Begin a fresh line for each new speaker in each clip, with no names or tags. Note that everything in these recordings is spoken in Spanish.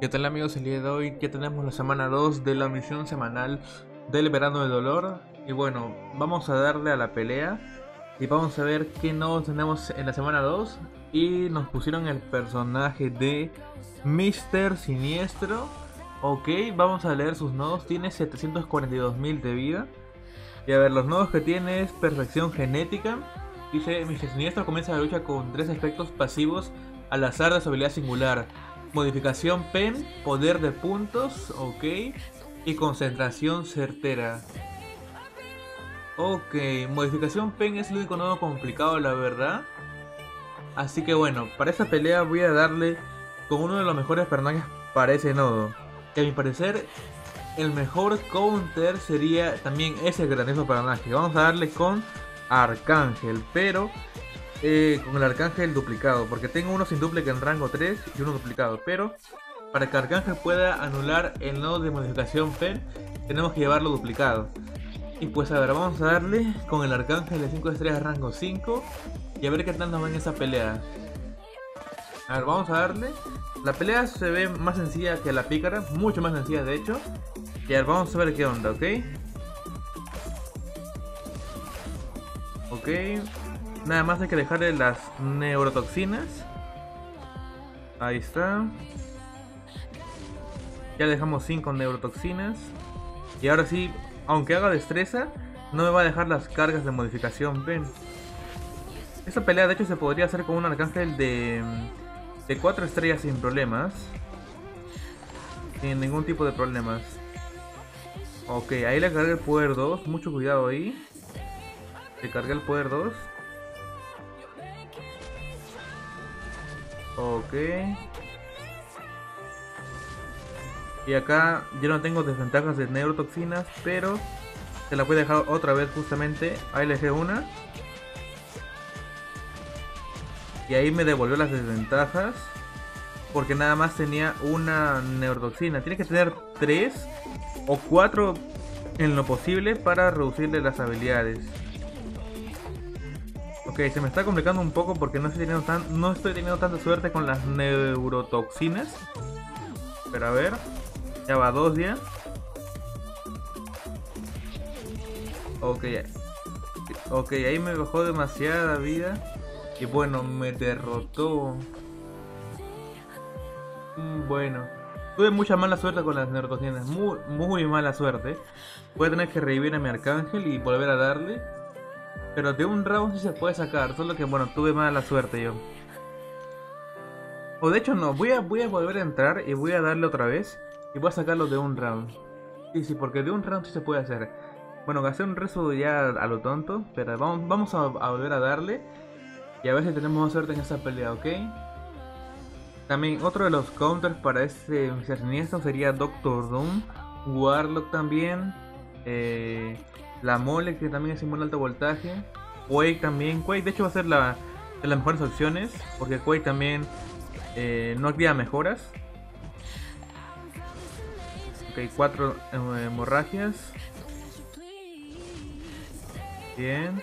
¿Qué tal amigos? El día de hoy ya tenemos la semana 2 de la misión semanal del verano del dolor Y bueno, vamos a darle a la pelea Y vamos a ver qué nodos tenemos en la semana 2 Y nos pusieron el personaje de Mr. Siniestro Ok, vamos a leer sus nodos Tiene 742.000 de vida Y a ver, los nodos que tiene es perfección genética Dice, Mr. Siniestro comienza la lucha con tres efectos pasivos al azar de su habilidad singular Modificación PEN, poder de puntos, ok. Y concentración certera. Ok, modificación PEN es el único nodo complicado, la verdad. Así que bueno, para esta pelea voy a darle con uno de los mejores personajes para ese nodo. Que a mi parecer, el mejor counter sería también ese grandioso personaje. Vamos a darle con Arcángel, pero eh, con el arcángel duplicado, porque tengo uno sin duplicado en rango 3 y uno duplicado, pero para que arcángel pueda anular el nodo de modificación PEN, tenemos que llevarlo duplicado. Y pues a ver, vamos a darle con el arcángel de 5 estrellas rango 5 y a ver qué tal nos va en esa pelea. A ver, vamos a darle. La pelea se ve más sencilla que la pícara, mucho más sencilla de hecho. Y a ver, vamos a ver qué onda, ¿ok? Ok, Nada más hay que dejarle las neurotoxinas. Ahí está. Ya dejamos 5 neurotoxinas. Y ahora sí, aunque haga destreza, no me va a dejar las cargas de modificación. Ven. Esta pelea de hecho se podría hacer con un arcángel de, de 4 estrellas sin problemas. Sin ningún tipo de problemas. Ok, ahí le cargué el poder 2. Mucho cuidado ahí. Le cargué el poder 2. Ok. Y acá yo no tengo desventajas de neurotoxinas, pero se la voy a dejar otra vez justamente. Ahí le dejé una. Y ahí me devolvió las desventajas. Porque nada más tenía una neurotoxina. Tiene que tener tres o cuatro en lo posible para reducirle las habilidades. Ok, se me está complicando un poco porque no estoy teniendo, tan, no estoy teniendo tanta suerte con las neurotoxinas. Pero a ver, ya va dos días. Ok, ok, ahí me bajó demasiada vida. Y bueno, me derrotó. Mm, bueno, tuve mucha mala suerte con las neurotoxinas. Muy, muy mala suerte. Voy a tener que revivir a mi arcángel y volver a darle. Pero de un round sí se puede sacar, solo que bueno, tuve mala suerte yo. O de hecho no, voy a, voy a volver a entrar y voy a darle otra vez. Y voy a sacarlo de un round. Sí, sí, porque de un round sí se puede hacer. Bueno, gasté un rezo ya a lo tonto, pero vamos, vamos a, volver a darle. Y a ver si tenemos más suerte en esta pelea, ¿ok? También otro de los counters para este siniestro sería Doctor Doom, Warlock también, eh, la mole que también simula alto voltaje. Quake también. Quake de hecho va a ser la, de las mejores opciones. Porque Quake también eh, no activa mejoras. Ok, cuatro eh, hemorragias. Bien.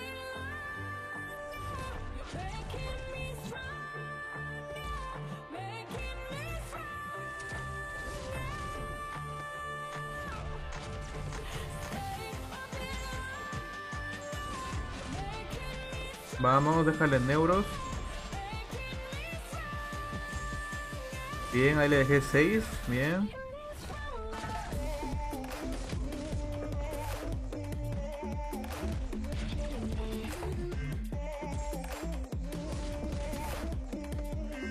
Vamos, déjale neuros. Bien, ahí le dejé 6. Bien.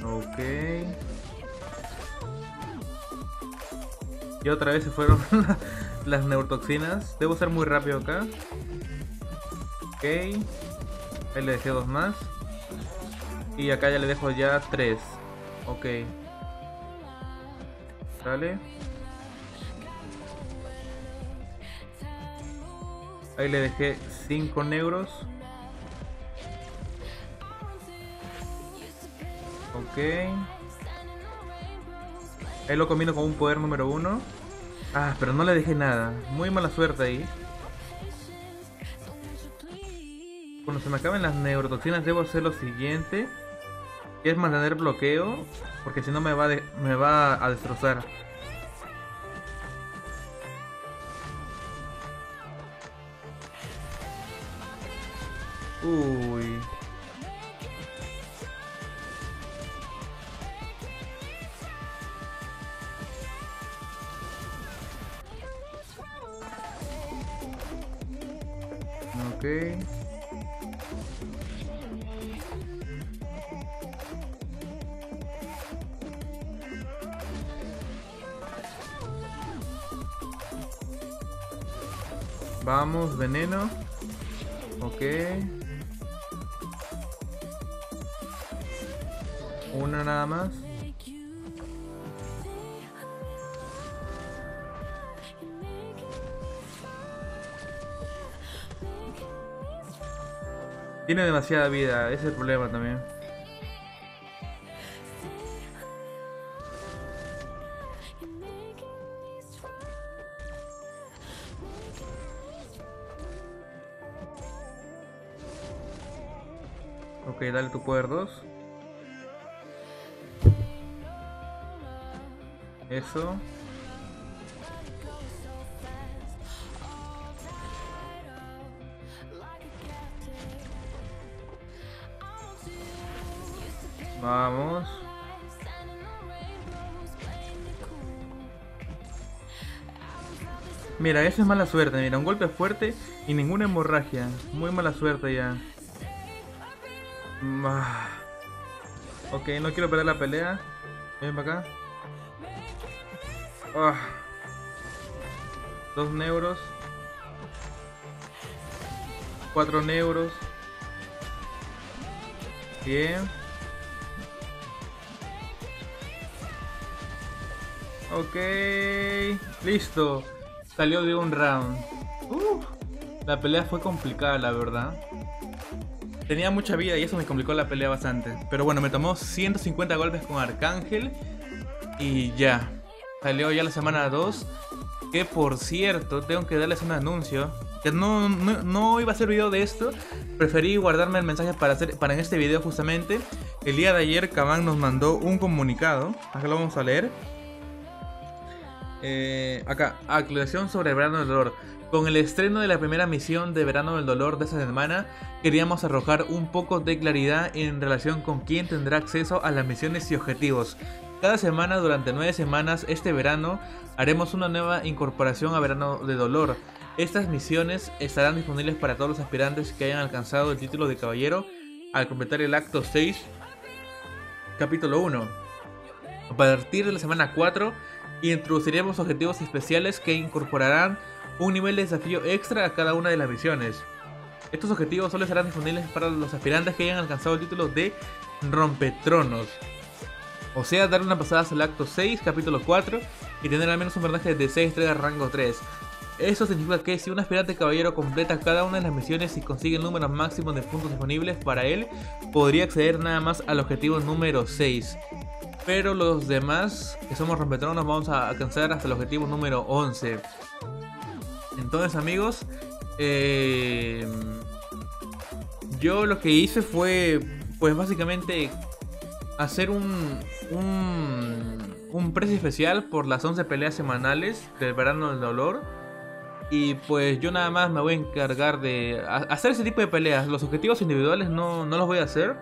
Ok. Y otra vez se fueron las neurotoxinas. Debo ser muy rápido acá. Ok. Ahí le dejé dos más. Y acá ya le dejo ya tres. Ok. Sale. Ahí le dejé cinco negros. Ok. Ahí lo combino con un poder número uno. Ah, pero no le dejé nada. Muy mala suerte ahí. Cuando se me acaben las neurotoxinas debo hacer lo siguiente. es mantener bloqueo, porque si no me va, me va a destrozar. Uy. Ok. Vamos, veneno. Ok. Una nada más. Tiene demasiada vida, ese es el problema también. Ok, dale tu poder 2. Eso. Vamos. Mira, esa es mala suerte, mira, un golpe fuerte y ninguna hemorragia. Muy mala suerte ya. Ok, no quiero perder la pelea. Ven para acá. Ah. Dos neuros. Cuatro neuros. Bien. Ok. Listo. Salió de un round. la pelea fue complicada, la verdad. Tenía mucha vida y eso me complicó la pelea bastante. Pero bueno, me tomó 150 golpes con Arcángel. Y ya. Salió ya la semana 2. Que por cierto, tengo que darles un anuncio. Que no, no, iba a hacer video de esto. Preferí guardarme el mensaje para hacer para en este video justamente. El día de ayer Kaban nos mandó un comunicado. Acá lo vamos a leer. Eh, acá, aclaración sobre el verano. Con el estreno de la primera misión de Verano del Dolor de esta semana, queríamos arrojar un poco de claridad en relación con quién tendrá acceso a las misiones y objetivos. Cada semana durante 9 semanas este verano haremos una nueva incorporación a Verano de Dolor. Estas misiones estarán disponibles para todos los aspirantes que hayan alcanzado el título de caballero al completar el acto 6, capítulo 1. A partir de la semana 4 introduciremos objetivos especiales que incorporarán un nivel de desafío extra a cada una de las misiones. Estos objetivos solo serán disponibles para los aspirantes que hayan alcanzado el título de Rompetronos. O sea, dar una pasada al acto 6, capítulo 4 y tener al menos un personaje de 6 estrellas rango 3. Eso significa que si un aspirante caballero completa cada una de las misiones y consigue el número máximo de puntos disponibles para él, podría acceder nada más al objetivo número 6. Pero los demás, que somos rompetronos, vamos a alcanzar hasta el objetivo número 11. Entonces amigos, eh, yo lo que hice fue pues básicamente hacer un, un, un precio especial por las 11 peleas semanales del verano del dolor. Y pues yo nada más me voy a encargar de hacer ese tipo de peleas. Los objetivos individuales no, no los voy a hacer.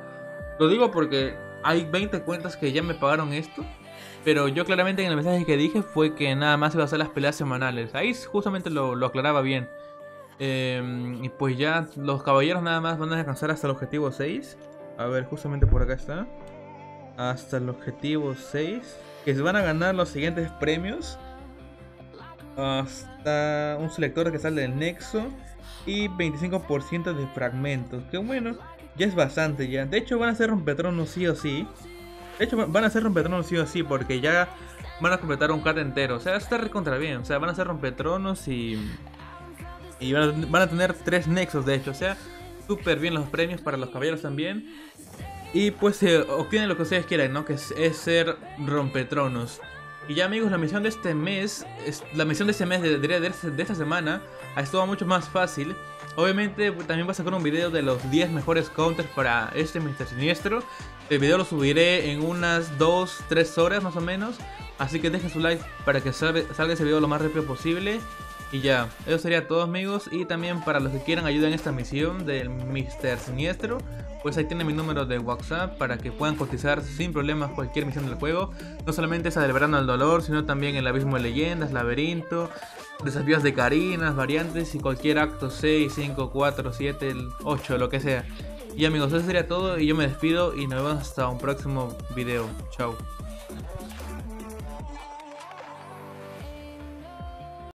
Lo digo porque hay 20 cuentas que ya me pagaron esto. Pero yo claramente en el mensaje que dije fue que nada más iba a hacer las peleas semanales. Ahí justamente lo, aclaraba bien. Em, y pues ya los caballeros nada más van a alcanzar hasta el objetivo 6. A ver, justamente por acá está. Hasta el objetivo 6. Que se van a ganar los siguientes premios. Hasta un selector que sale del nexo. Y 25% de fragmentos. Que bueno, ya es bastante ya. De hecho van a ser rompetronos sí o sí. De hecho, van a ser rompetronos sí o sí, porque ya van a completar un card entero. O sea, está recontra bien. O sea, van a ser rompetronos y. Y van a, tener tres nexos, de hecho. O sea, súper bien los premios para los caballeros también. Y pues obtienen lo que ustedes quieran, ¿no? Que es, ser rompetronos. Y ya amigos, la misión de este mes, es, la misión de este mes, de, de, de esta semana, ha estado mucho más fácil. Obviamente también voy a sacar un video de los 10 mejores counters para este Mr. Siniestro. El video lo subiré en unas 2-3 horas más o menos. Así que dejen su like para que salga, ese video lo más rápido posible. Y ya, eso sería todo amigos y también para los que quieran ayuda en esta misión del Mr. Siniestro, pues ahí tienen mi número de WhatsApp para que puedan cotizar sin problemas cualquier misión del juego, no solamente esa del verano al dolor, sino también el abismo de leyendas, laberinto, desafíos de carinas, variantes y cualquier acto 6, 5, 4, 7, 8, lo que sea. Y amigos, eso sería todo y yo me despido y nos vemos hasta un próximo video. Chao.